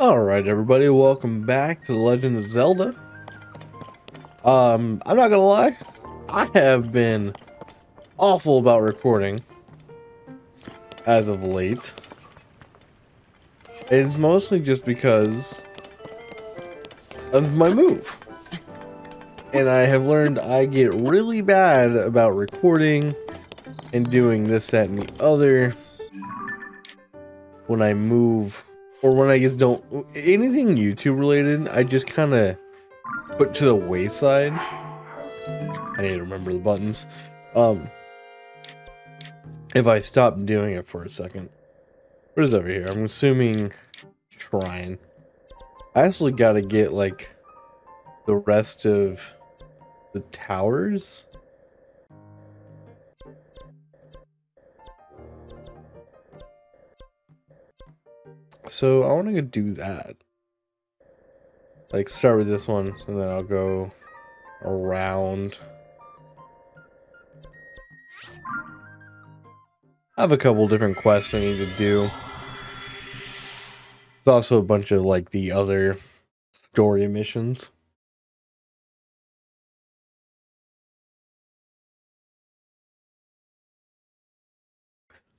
Alright everybody, welcome back to The Legend of Zelda. Um, I'm not gonna lie, I have been awful about recording as of late. It's mostly just because of my move. And I have learned I get really bad about recording and doing this, that, and the other when I move or when I just don't anything YouTube related, I just kind of put to the wayside. I need to remember the buttons. Um, if I stop doing it for a second, what is over here? I'm assuming shrine. I actually got to get like the rest of the towers. So I want to do that. Like start with this one and then I'll go around. I have a couple different quests I need to do. There's also a bunch of like the other story missions.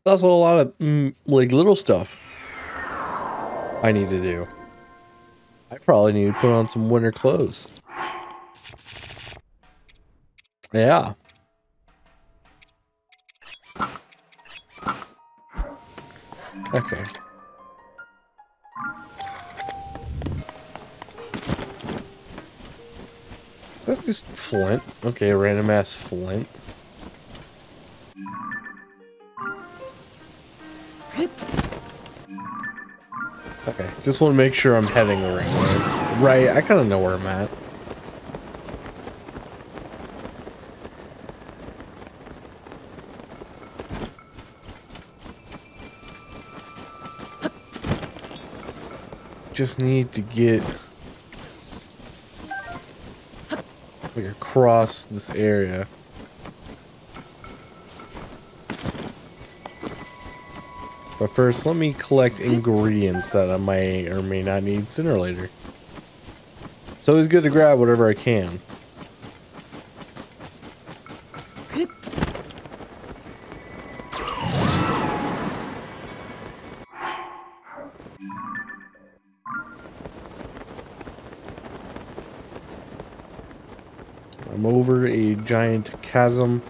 There's also a lot of mm, like little stuff I need to do. I probably need to put on some winter clothes. Yeah. Okay. Is that just flint? Okay, random ass flint. Just want to make sure I'm heading the right way. Right, I kind of know where I'm at. Just need to get like across this area. But first, let me collect ingredients that I may or may not need sooner or later. It's always good to grab whatever I can. I'm over a giant chasm.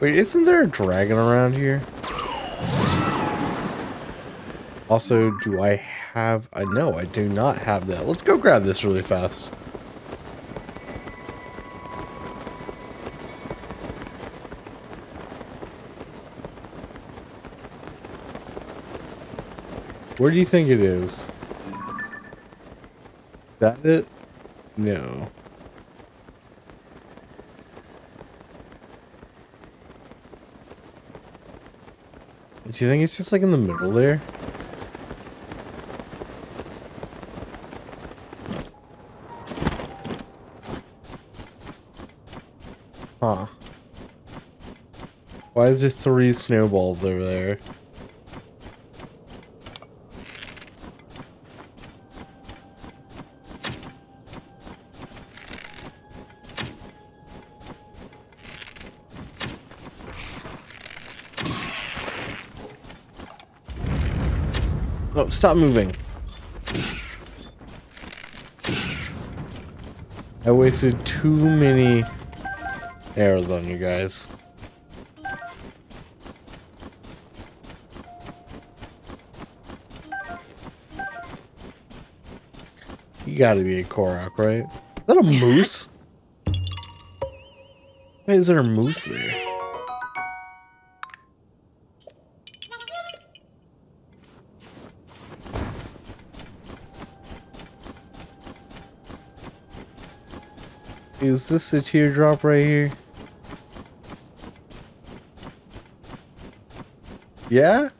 Wait, isn't there a dragon around here? Also, do I have... I know I do not have that. Let's go grab this really fast. Where do you think it is? That it? No. Do you think it's just like in the middle there? Huh. Why is there three snowballs over there? Oh, stop moving. I wasted too many arrows on you guys. You gotta be a Korok, right? Is that a moose? Why is there a moose there? Is this a teardrop right here? Yeah?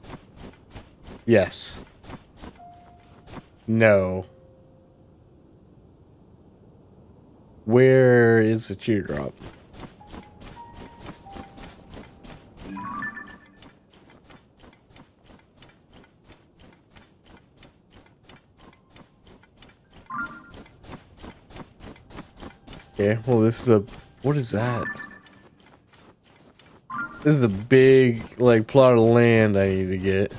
Yes. No. Where is the teardrop? Okay, well this is a what is that? This is a big like plot of land I need to get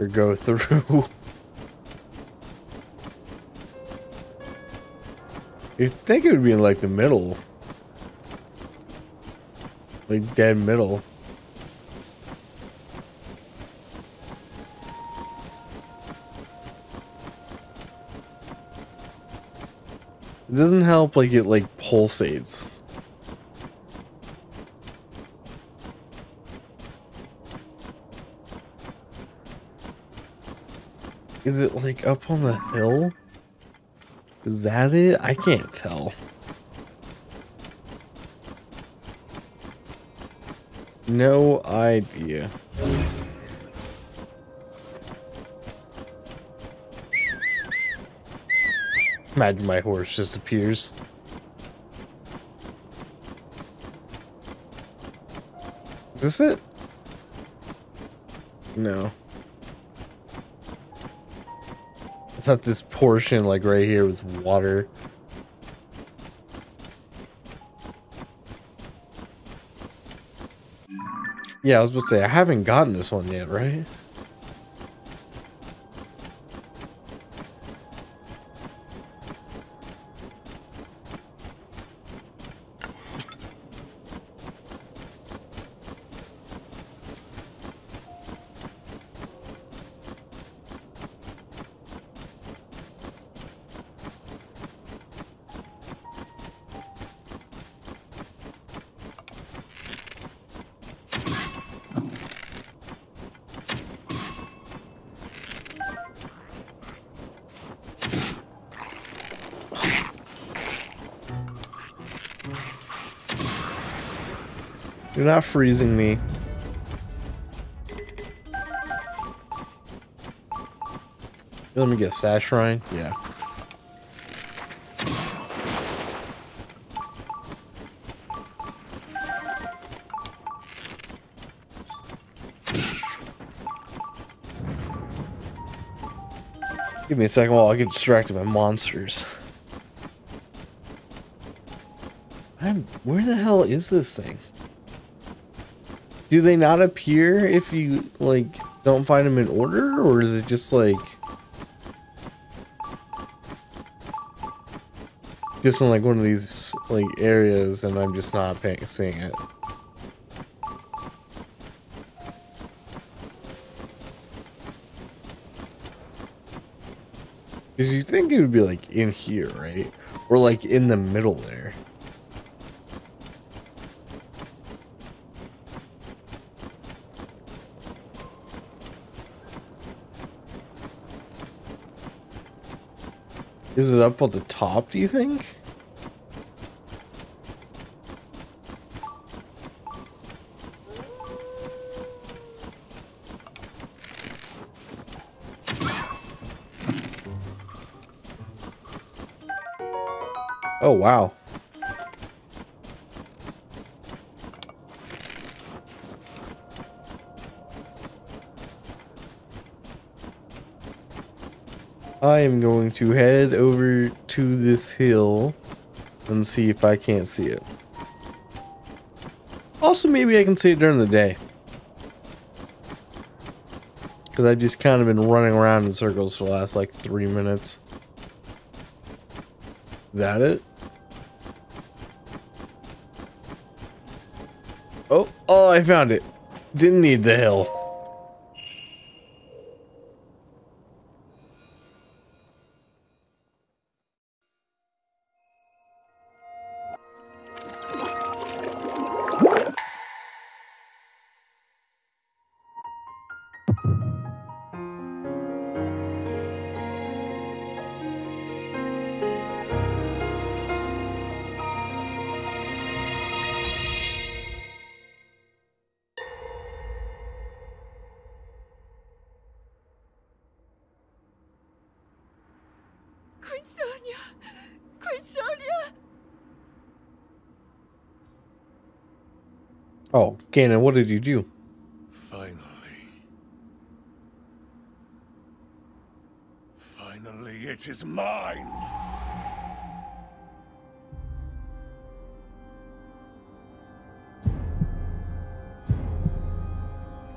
or go through. you think it would be in like the middle. Like dead middle. Doesn't help like it like pulsates. Is it like up on the hill? Is that it? I can't tell. No idea. Imagine my horse just appears. Is this it? No. I thought this portion, like right here, was water. Yeah, I was about to say, I haven't gotten this one yet, right? You're not freezing me. Let me get Sash Shrine. Yeah. Give me a second while I get distracted by monsters. I'm, where the hell is this thing? Do they not appear if you like don't find them in order or is it just like just in like one of these like areas and I'm just not paying, seeing it? Because you think it would be like in here right? Or like in the middle there Is it up at the top, do you think? Oh, wow. I am going to head over to this hill and see if I can't see it. Also, maybe I can see it during the day. Because I've just kind of been running around in circles for the last like three minutes. Is that it? Oh, oh, I found it. Didn't need the hill. Oh, Ganon, what did you do? Finally. Finally, it is mine!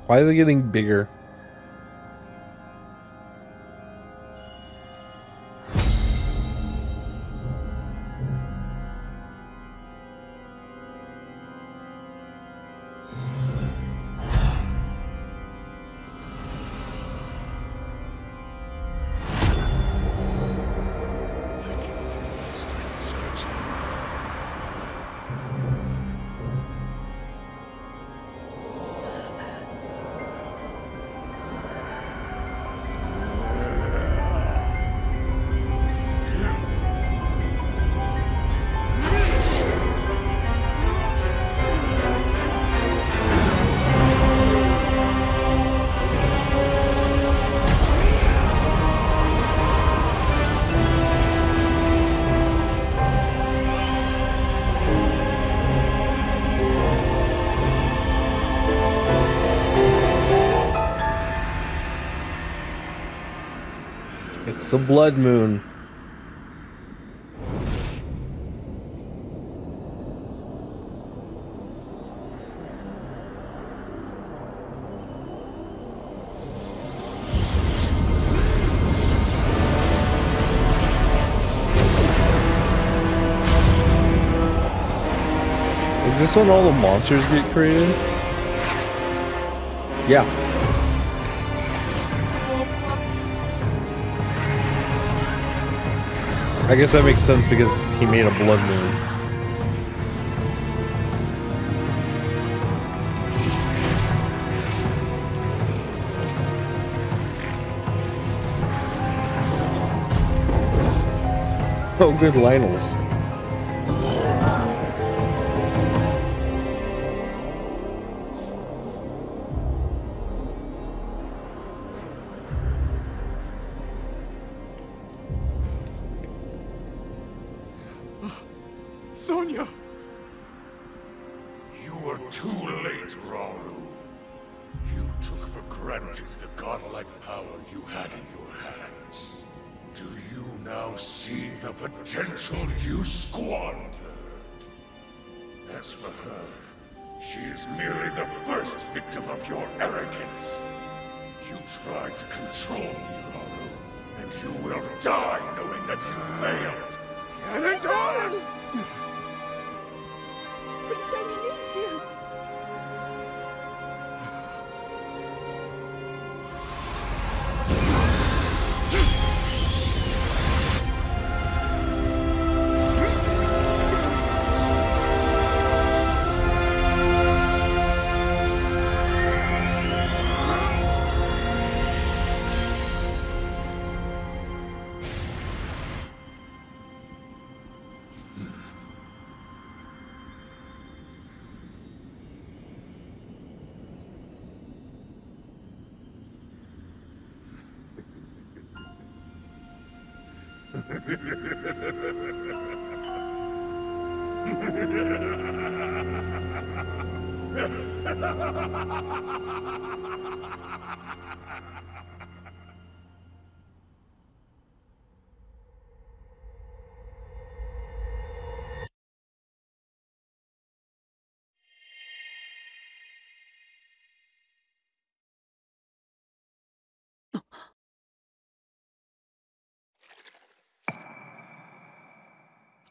Why is it getting bigger? It's the blood moon. Is this when all the monsters get created? Yeah. I guess that makes sense because he made a blood moon. Oh, good Lynels. Sonia! You were too late, Rauru. You took for granted the godlike power you had in your hands. Do you now see the potential you squandered? As for her, she is merely the first victim of your arrogance. You tried to control me, Rauru, and you will die knowing that you failed. Ganondorf! Prince Sonia needs you.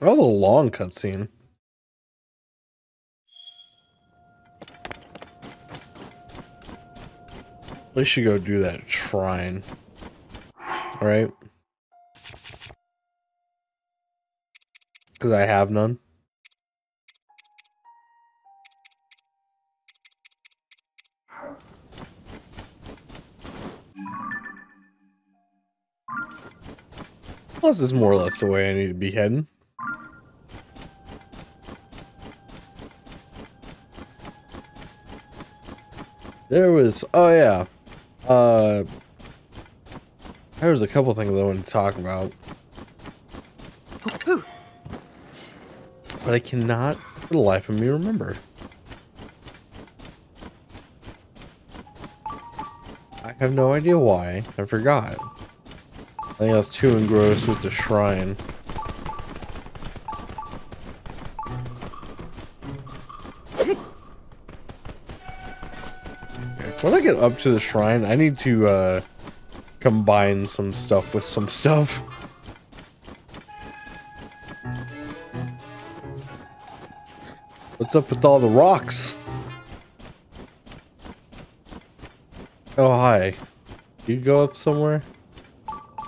That was a long cutscene. We should go do that shrine. Right? Because I have none. This is more or less the way I need to be heading. There was, oh yeah, uh, there was a couple things I wanted to talk about, but I cannot, for the life of me, remember. I have no idea why. I forgot. I think I was too engrossed with the shrine. When I get up to the shrine, I need to uh, combine some stuff with some stuff. What's up with all the rocks? Oh, hi. You go up somewhere?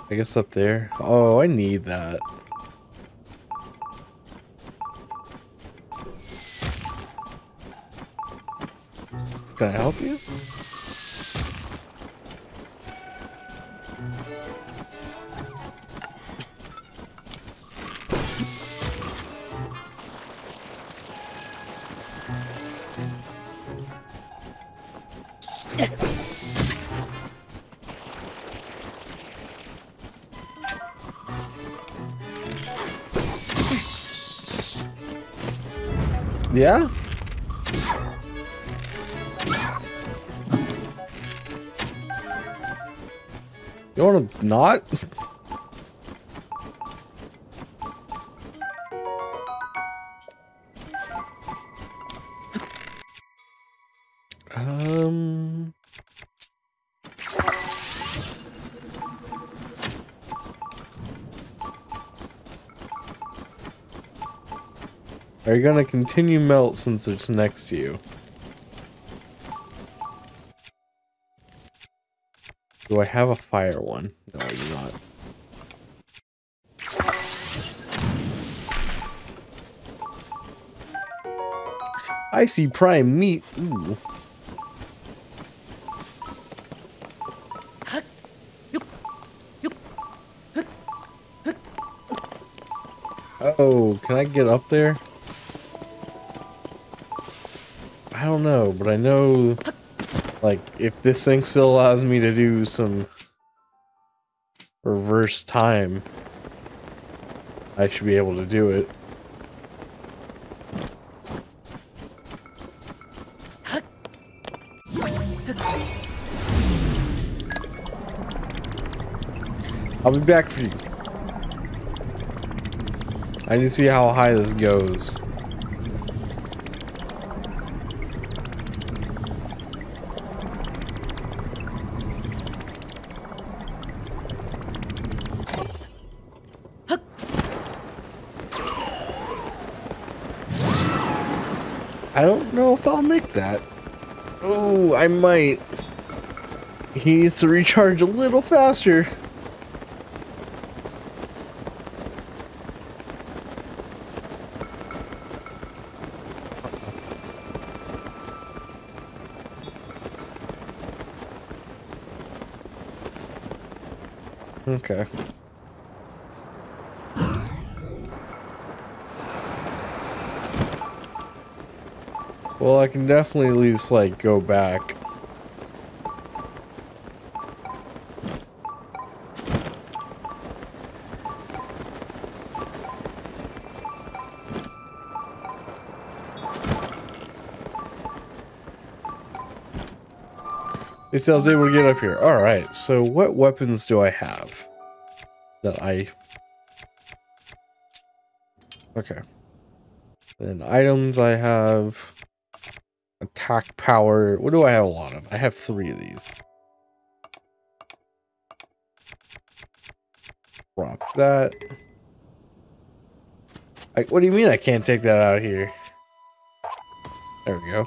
I guess up there. Oh, I need that. Can I help you? Yeah? You wanna not? Are you gonna continue melt since it's next to you? Do I have a fire one? No, I do not. I see prime meat. Ooh. Oh, can I get up there? Know, but I know, like, if this thing still allows me to do some reverse time, I should be able to do it. I'll be back for you. I need to see how high this goes. I don't know if I'll make that. Oh, I might. He needs to recharge a little faster. Okay. Well, I can definitely at least, like, go back. It says I was able to get up here. Alright, so what weapons do I have? That I... Okay. Then items I have... Attack power. What do I have a lot of? I have three of these. Drop that. I, what do you mean I can't take that out of here? There we go.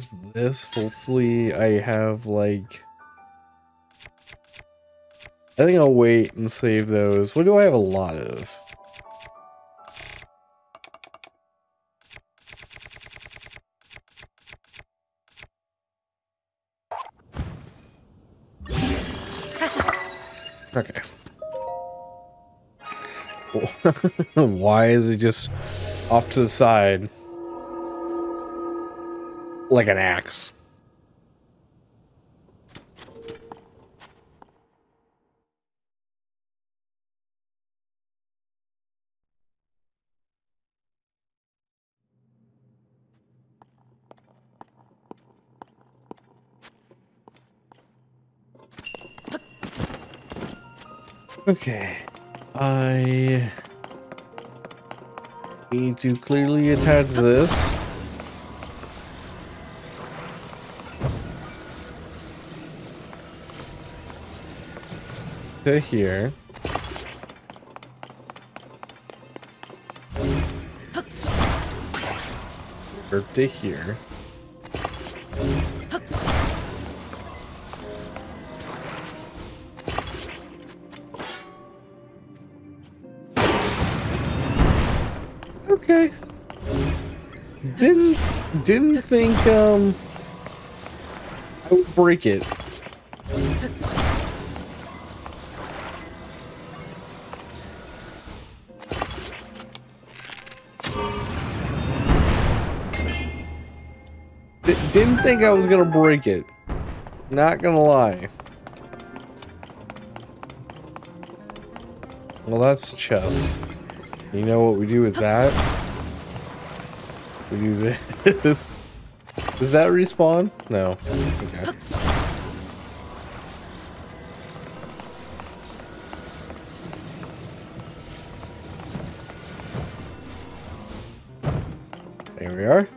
Guess this, hopefully I have like I think I'll wait and save those. What do I have a lot of? Okay. Why is it just off to the side? like an axe. Okay. I need to clearly attach this. To here. To here. Okay. Didn't didn't think um I would break it. Think I was gonna break it. Not gonna lie. Well, that's chess. You know what we do with that? We do this. Does that respawn? No. Okay. There we are.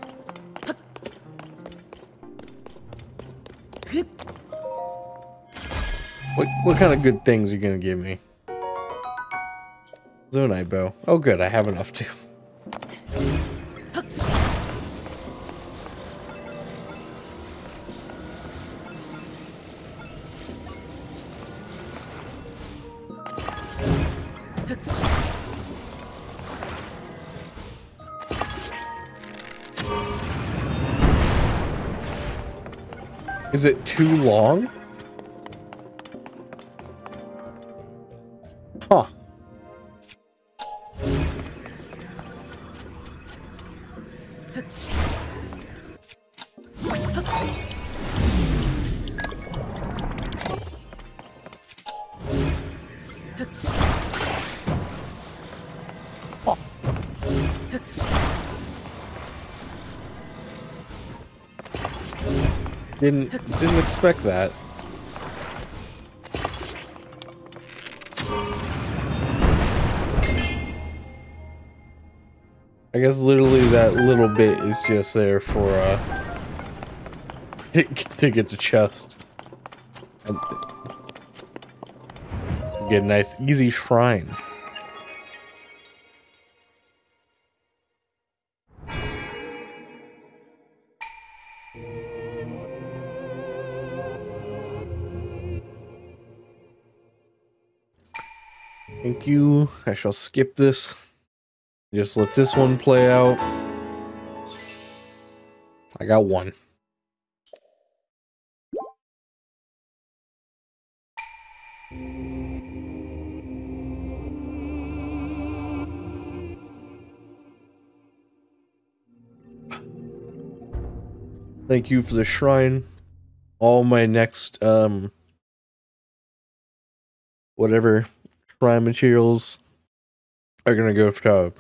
What kind of good things are you gonna give me? Zonaite bow. Oh good, I have enough too. Is it too long? Didn't didn't expect that. I guess literally that little bit is just there for uh to get the chest. Get a nice easy shrine. Thank you. I shall skip this. Just let this one play out. I got one. Thank you for the shrine. All my next um whatever shrine materials are gonna go to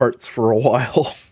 hearts for a while.